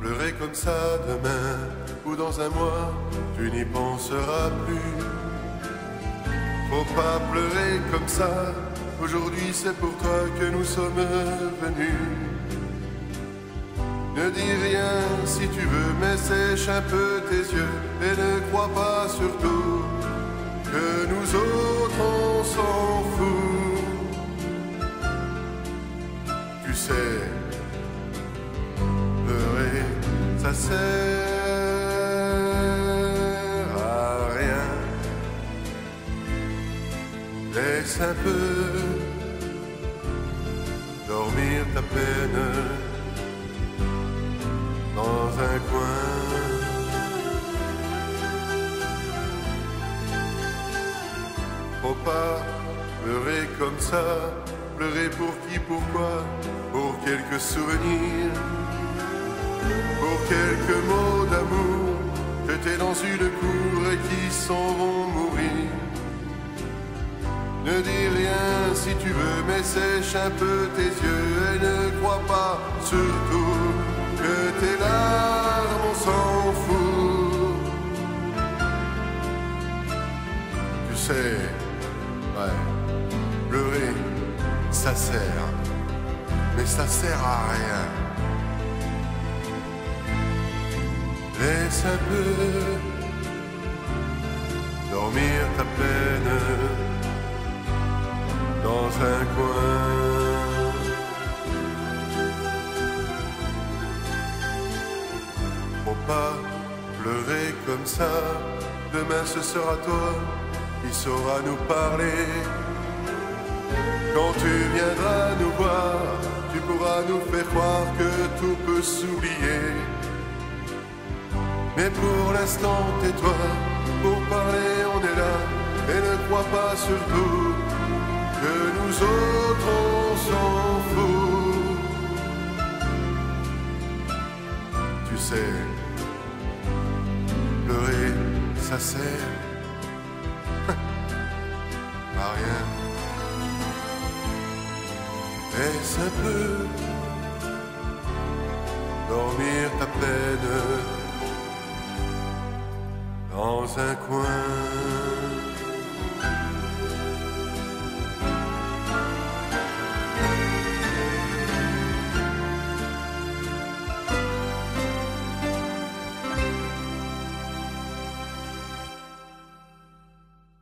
pleurer comme ça demain ou dans un mois, tu n'y penseras plus. Faut pas pleurer comme ça, aujourd'hui c'est pour toi que nous sommes venus. Ne dis rien si tu veux, mais sèche un peu tes yeux et ne crois pas surtout que nous autres on s'en fout. Tu sais, ça sert à rien. Laisse un peu dormir ta peine dans un coin. Faut pas pleurer comme ça, pleurer pour qui, pourquoi, pour quelques souvenirs, pour quelques mots d'amour jetés dans une cour et qui s'en vont mourir. Ne dis rien si tu veux, mais sèche un peu tes yeux et ne crois pas surtout que tes larmes on s'en fout. Tu sais, ouais, pleurer, ça sert, mais ça sert à rien. Laisse un peu dormir ta peine dans un coin. Faut pas pleurer comme ça, demain ce sera toi qui saura nous parler. Quand tu viendras nous voir, tu pourras nous faire croire que tout peut s'oublier. Mais pour l'instant, tais-toi, pour parler, on est là, et ne crois pas surtout que nous autres on s'en fout. Tu sais, pleurer, ça sert à rien. Laisse un peu dormir ta peine un coin.